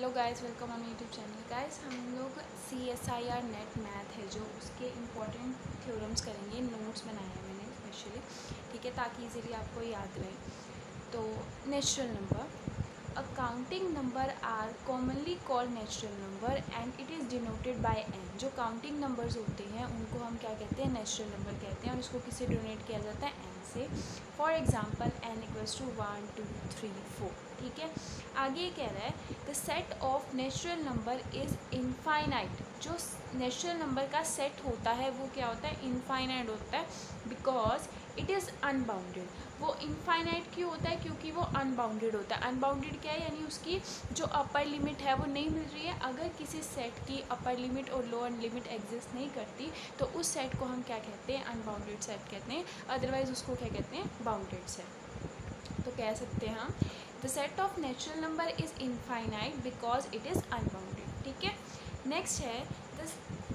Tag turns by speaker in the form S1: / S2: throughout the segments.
S1: Hello guys welcome on YouTube channel guys हम लोग C S I R NET math है, जो उसके इंपॉर्टेंट थ्योरम्स करेंगे नोट्स बनाए हैं मैंने स्पेशली ठीक है, ताकि इजीली आपको याद रहे। तो natural number a counting number are commonly call natural number and it is denoted by N जो काउंटिंग नंबर्स होते हैं, उनको हम क्या कहते हैं? नेचुरल नंबर कहते हैं और इसको किसे डोनेट किया जाता है? एन से। For example N equals to one two three four ठीक है? आगे कह रहा है the set of natural number is infinite जो नेचुरल नंबर का सेट होता है, वो क्या होता है? इनफाइनाइट होता है बिकॉज़ इट इज़ अनबाउंडेड वो इनफाइनाइट क्यों होता है? क्योंकि वो अनबाउंडेड होता है. अनबाउंडेड क्या है? यानी उसकी जो अपर लिमिट है, वो नहीं मिल रही है। अगर किसी सेट की अपर लिमिट और लोअर लिमिट एग्जिस्ट नहीं करती तो उस सेट को हम क्या कहते हैं? अनबाउंडेड सेट कहते हैं. अदरवाइज़ उसको क्या कहते हैं? बाउंडेड सेट तो कह सकते हैं हम the set of natural number is infinite because it is unbounded ठीक है? नेक्स्ट है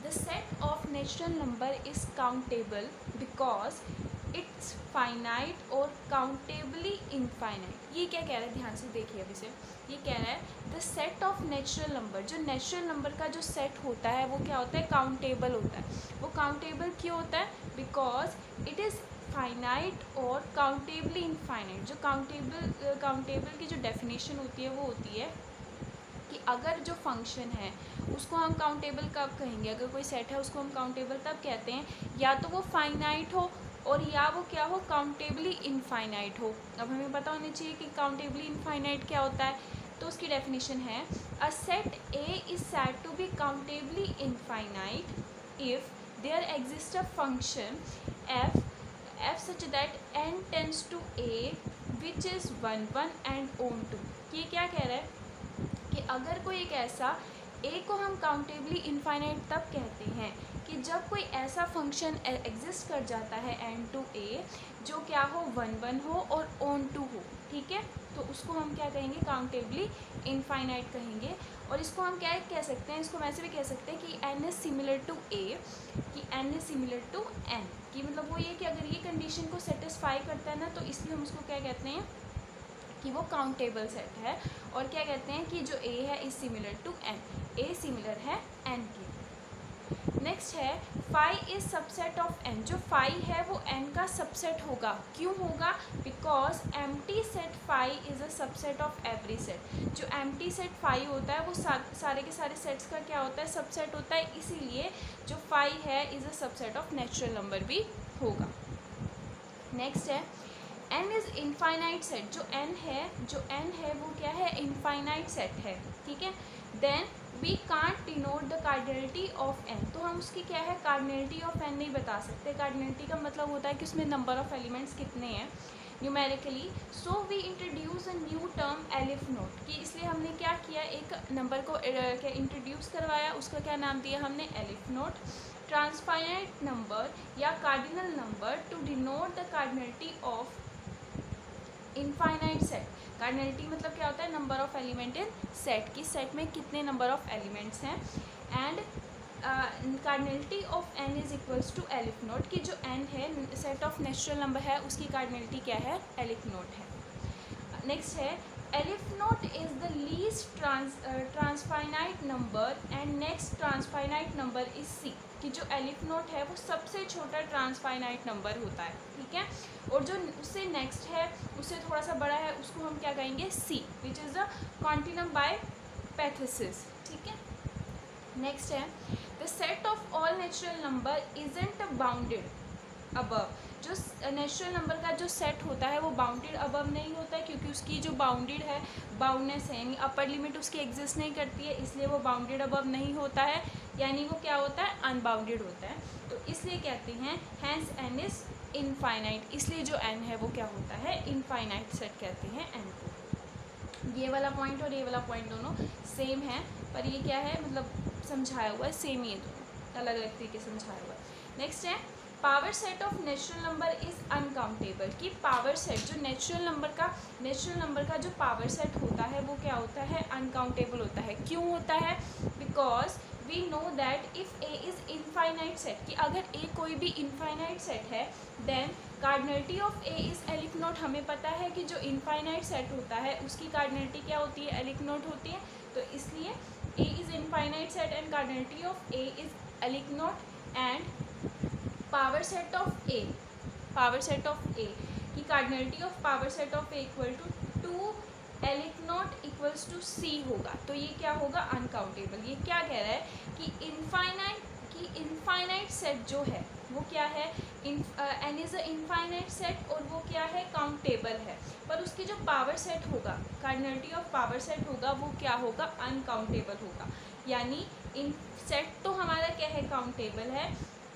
S1: the set of natural number is countable because it's finite और काउंटेबली इनफाइनाइट ये क्या कह रहा है? ध्यान से देखिए अभी से। ये कह रहा है the set of natural number जो नेचुरल नंबर का जो सेट होता है, वो क्या होता है? काउंटेबल होता है। वो काउंटेबल क्यों होता है? बिकॉज़ इट इज़ फाइनाइट और काउंटेबली इनफाइनाइट जो काउंटेबल काउंटेबल की जो डेफिनेशन होती है, वो होती है कि अगर जो फ़ंक्शन है, उसको हम काउंटेबल कब कहेंगे? अगर कोई सेट है, उसको हम काउंटेबल तब कहते हैं, या तो वो फाइनाइट हो और या वो क्या हो काउंटेबली इनफाइनाइट हो। अब हमें पता होना चाहिए कि काउंटेबली इनफाइनाइट क्या होता है तो उसकी डेफिनेशन है a set A is said to be countably infinite if there exist a function F F such that N tends to A which is one one and onto ये क्या कह रहा है? अगर कोई एक ऐसा ए को हम काउंटेबली इनफाइनाइट तब कहते हैं कि जब कोई ऐसा फ़ंक्शन एग्जिस्ट कर जाता है एन टू ए जो क्या हो वन वन हो और ओन टू हो, ठीक है? तो उसको हम क्या कहेंगे? काउंटेबली इनफाइनाइट कहेंगे। और इसको हम क्या कह सकते हैं? इसको वैसे भी कह सकते हैं कि N is similar to A कि N is similar to N कि मतलब वो ये कि अगर ये कंडीशन को सेटिस्फाई करता है ना तो इसलिए हम उसको क्या कहते हैं? कि वो काउंटेबल सेट है। और क्या कहते हैं कि जो ए है is similar to N A similar है एन के। नेक्स्ट है phi is subset of N जो फाइव है, वो एन का सबसेट होगा। क्यों होगा? Because empty set phi is a subset of every set जो एम टी सेट फाइव होता है, वो सारे के सारे सेट्स का क्या होता है? सबसेट होता है। इसीलिए जो फाइव है is a subset of natural number भी होगा। नेक्स्ट है एन इज़ इनफाइनाइट सेट जो एन है, जो एन है, वो क्या है? इनफाइनाइट सेट है. ठीक है? Then we can't denote the cardinality of N तो हम उसकी क्या है? कार्डिनलिटी ऑफ़ एन नहीं बता सकते. कार्डिनलिटी का मतलब होता है कि उसमें नंबर ऑफ़ एलिमेंट्स कितने हैं? Numerically so we introduce a new term aleph naught कि इसलिए हमने क्या किया? एक नंबर को क्या इंट्रोड्यूस करवाया? उसका क्या नाम दिया हमने? एलिफ नोट ट्रांसफाइनाइट नंबर या cardinal number to denote the cardinality of infinite set cardinality मतलब क्या होता है? Number of element in set की सेट में कितने नंबर ऑफ़ एलिमेंट्स हैं? And cardinality of N is equals to aleph naught की जो एन है सेट ऑफ़ नेचुरल नंबर है, उसकी कार्डिनलिटी क्या है? एलिफ नोट है. नेक्स्ट है aleph naught is the least trans transfinite number and next transfinite number is C कि जो एलिफ नोट है, वो सबसे छोटा ट्रांसफाइनाइट नंबर होता है. है? और जो उससे नेक्स्ट है, उससे थोड़ा सा बड़ा है, उसको हम क्या कहेंगे? C which is the continuum hypothesis ठीक है? नेक्स्ट है the set of all natural number isn't bounded above जो नेचुरल नंबर का जो सेट होता है, वो बाउंडेड अबव नहीं होता है, क्योंकि उसकी जो बाउंडेड है बाउंडनेस है, यानी अपर लिमिट उसकी एग्जिस्ट नहीं करती है, इसलिए वो बाउंडेड अबव नहीं होता है, यानी वो क्या होता है? अनबाउंडेड होता है। तो इसलिए कहते हैं हैंस एन इज़ इनफाइनाइट इसलिए जो एन है वो क्या होता है? इनफाइनाइट सेट कहते हैं एन को। ये वाला पॉइंट और ये वाला पॉइंट दोनों सेम है, पर ये क्या है? मतलब समझाया हुआ है सेम ही है दोनों। अलग अलग तरीके समझाया हुआ है। नेक्स्ट है power set of natural number is uncountable कि पावर सेट जो नेचुरल नंबर का नेचुरल नंबर का जो पावर सेट होता है, वो क्या होता है? अनकाउंटेबल होता है। क्यों होता है? Because we know that if A is infinite set कि अगर ए कोई भी इनफाइनाइट सेट है then cardinality of A is aleph naught हमें पता है कि जो इनफाइनाइट सेट होता है, उसकी कार्डनलिटी क्या होती है? एलिक नोट होती है। तो इसलिए infinite set and cardinality of A is alignot and power set of A. Power set of A. कि cardinality of power set of A equal to two aleph naught equals to C होगा। तो ये क्या होगा? Uncountable ये क्या कह रहा है कि इनफाइनाइट कि इनफाइनाइट सेट जो है, वो क्या है? N is a infinite set और वो क्या है? काउंटेबल है। पर उसकी जो पावर सेट होगा कार्डिनलिटी ऑफ़ पावर सेट होगा, वो क्या होगा? अनकाउंटेबल होगा। यानी इन सेट तो हमारा क्या है? काउंटेबल है।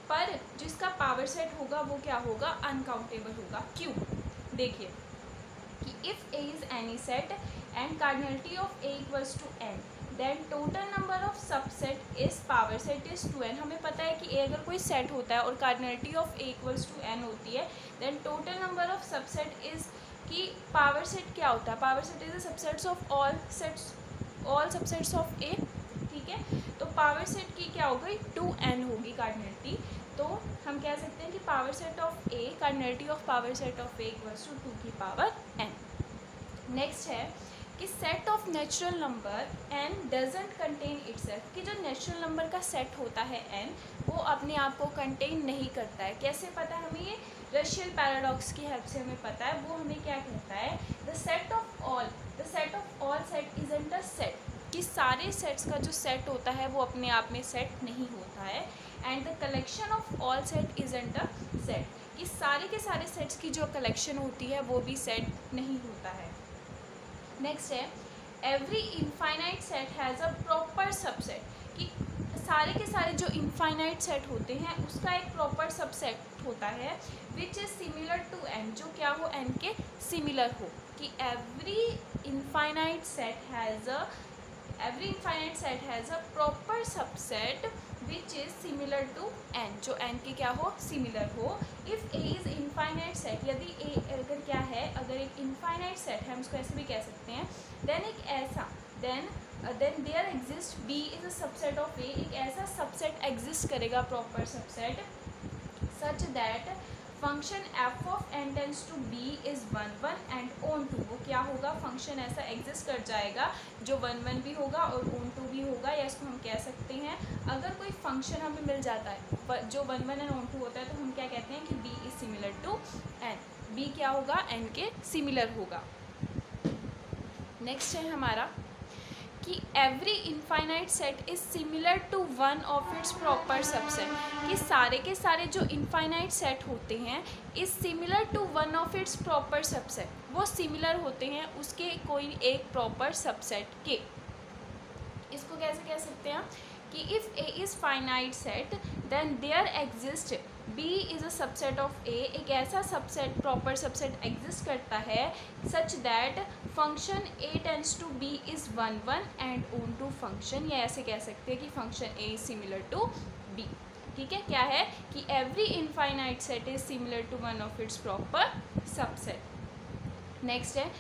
S1: पर जिसका पावर सेट होगा, वो क्या होगा? अनकाउंटेबल होगा। क्यों देखिए कि if A is any set and cardinality of A equals to N then total number of subset is power set is two N हमें पता है कि ए अगर कोई सेट होता है और cardinality of A equals to N होती है then total number of subset is कि पावर सेट क्या होता है? Power set is the subsets of all sets all subsets of A ठीक है? तो पावर सेट की क्या हो गई? टू एन होगी कार्डिनलिटी तो हम कह सकते हैं कि power set of A cardinality of power set of A equals to two की पावर एन नेक्स्ट है कि set of natural number N doesn't contain itself कि जो नेचुरल नंबर का सेट होता है एन वो अपने आप को कंटेन नहीं करता है. कैसे पता है हमें ये? रशियल पैराडॉक्स की हेल्प से हमें पता है. वो हमें क्या कहता है? The set of all the set of all set is an the set कि सारे सेट्स का जो सेट होता है, वो अपने आप में सेट नहीं होता है। And the collection of all set is and the set कि सारे के सारे सेट्स की जो कलेक्शन होती है, वो भी सेट नहीं होता है। नेक्स्ट है every infinite set has a proper subset कि सारे के सारे जो इनफाइनाइट सेट होते हैं, उसका एक प्रॉपर सबसेट होता है which is similar to N जो क्या हो एन के सिमिलर हो। कि every infinite set has a every infinite set has a proper subset which is similar to N जो एन के क्या हो? सिमिलर हो. If A is infinite set यदि ए अगर क्या है? अगर एक इनफाइनाइट सेट है, हम उसको ऐसे भी कह सकते हैं देन एक ऐसा then then there exist B is a subset of A एक ऐसा सबसेट एग्जिस्ट करेगा proper subset such that function F of N tends to B is one one and onto होगा फ़ंक्शन ऐसा एग्जिस्ट कर जाएगा, जो वन वन भी होगा और ओन टू भी होगा, या इसको हम कह सकते हैं, अगर कोई फ़ंक्शन हमें मिल जाता है जो one one and onto होता है तो हम क्या कहते हैं कि B is similar to N B क्या होगा? एन के सिमिलर होगा. नेक्स्ट है हमारा कि every infinite set is similar to one of its proper subset कि सारे के सारे जो इनफाइनाइट सेट होते हैं is similar to one of its proper subset वो सिमिलर होते हैं उसके कोई एक प्रॉपर सबसेट के। इसको कैसे कह सकते हैं? कि if A is finite set then there exist B is a subset of A एक ऐसा सबसेट प्रॉपर सबसेट एग्जिस्ट करता है such that function A tends to B is one one and onto function या ऐसे कह सकते हैं कि function A is similar to B ठीक है? क्या है? कि every infinite set is similar to one of its proper subset next है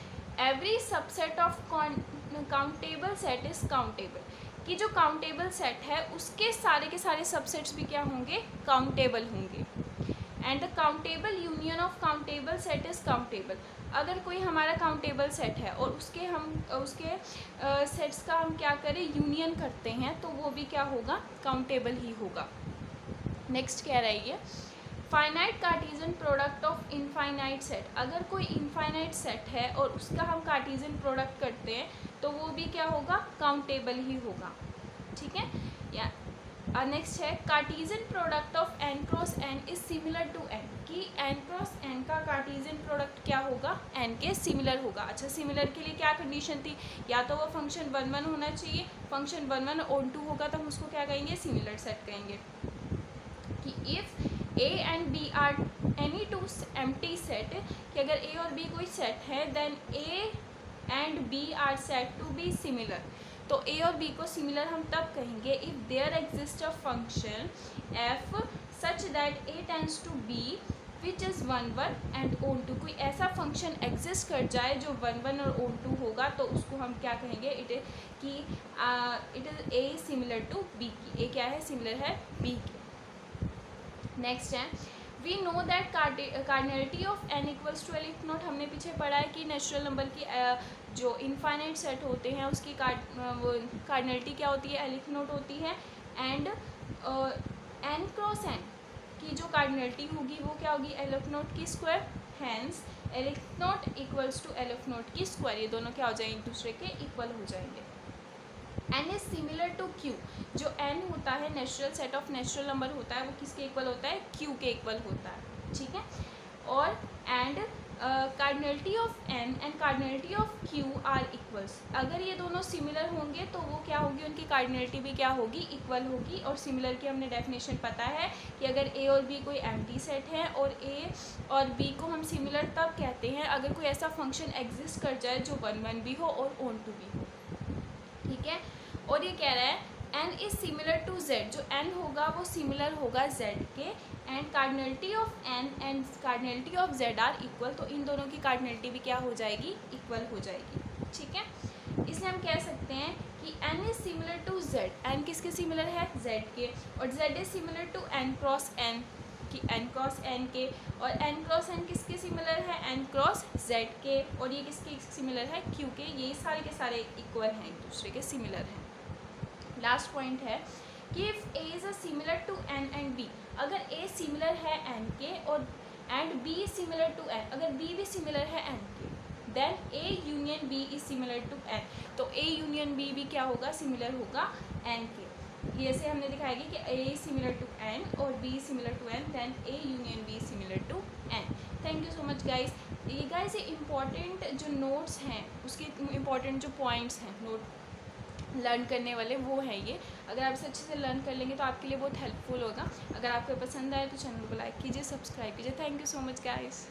S1: every subset of countable set is countable कि जो काउंटेबल सेट है उसके सारे के सारे सबसेट्स भी क्या होंगे? काउंटेबल होंगे। And the countable union of countable set is countable अगर कोई हमारा काउंटेबल सेट है और उसके हम उसके सेट्स uh, का हम क्या करें? यूनियन करते हैं तो वो भी क्या होगा? काउंटेबल ही होगा। नेक्स्ट कह रही है finite cartesian product of infinite set अगर कोई इनफाइनाइट सेट है और उसका हम कार्टिजन प्रोडक्ट करते हैं तो वो भी क्या होगा? काउंटेबल ही होगा। ठीक है? या नेक्स्ट है Cartesian product of N cross N is similar to N कि एन क्रॉस एन का कार्टिजन प्रोडक्ट क्या होगा? एन के सिमिलर होगा। अच्छा सिमिलर के लिए क्या कंडीशन थी? या तो वो फ़ंक्शन वन वन होना चाहिए। Function one one onto होगा तो हम उसको क्या कहेंगे? सिमिलर सेट कहेंगे। कि if A and B are any two empty set कि अगर ए और बी कोई सेट है then A and B are set to be similar तो ए और बी को सिमिलर हम तब कहेंगे if there exist a function f such that A tends to B which is one one and onto कोई ऐसा function exist कर जाए जो वन वन और ओन टू होगा तो उसको हम क्या कहेंगे? इट इज़ कि it is A similar to B की ए क्या है? सिमिलर है बी की. नेक्स्ट है. We know that cardinality of N equals to aleph naught हमने पीछे पढ़ा है कि नेचुरल नंबर की जो इनफाइनाइट सेट होते हैं, उसकी वो कार्डिनलिटी क्या होती है? एलिफ नोट होती है. एंड एन क्रॉस एन की जो कार्डिनलिटी होगी, वो क्या होगी? एलिफ नोट की square hence aleph naught equals to aleph naught की स्क्वायर ये दोनों क्या हो जाएँगे एक दूसरे के इक्वल हो जाएँगे. N is similar to Q जो एन होता है natural set of natural number होता है, वो किसके इक्वल होता है? क्यू के इक्वल होता है, ठीक है? और and cardinality of N and cardinality of Q are equals अगर ये दोनों सिमिलर होंगे तो वो क्या होगी? उनकी कार्डनलिटी भी क्या होगी? इक्वल होगी। और सिमिलर की हमने डेफिनेशन पता है कि अगर ए और बी कोई एम्प्टी सेट है और ए और बी को हम सिमिलर तब कहते हैं अगर कोई ऐसा फ़ंक्शन एग्जिस्ट कर जाए जो वन वन भी हो और ओन टू भी हो। ठीक है? और ये कह रहा है N is similar to Z जो एन होगा, वो सिमिलर होगा जेड के। And cardinality of N and cardinality of Z are equal तो इन दोनों की कार्डनलिटी भी क्या हो जाएगी? इक्वल हो जाएगी। ठीक है? इसलिए हम कह सकते हैं कि N is similar to Z N किसके सिमिलर है? जेड के। और Z is similar to N cross N कि एन क्रॉस एन के। और एन क्रॉस एन किसके सिमिलर है? एन क्रॉस जेड के। और ये किसके सिमिलर है? क्यू के। ये सारे के सारे इक्वल हैं, एक दूसरे के सिमिलर हैं। लास्ट पॉइंट है कि if A is a similar to N and B अगर ए सिमिलर है एन के और and B is similar to N अगर बी भी सिमिलर है एन के then A union B is similar to N तो ए यूनियन बी भी क्या होगा? सिमिलर होगा एन के. जैसे हमने दिखाया कि ए सिमिलर टू एन और B similar to N then A union B similar to N thank you so much guys ये गाइस ये इंपॉर्टेंट जो नोट्स हैं, उसके इंपॉर्टेंट जो पॉइंट्स हैं नोट लर्न करने वाले वो हैं ये। अगर आप इसे अच्छे से लर्न कर लेंगे तो आपके लिए बहुत हेल्पफुल होगा। अगर आपको पसंद आए तो चैनल को लाइक कीजिए सब्सक्राइब कीजिए। Thank you so much guys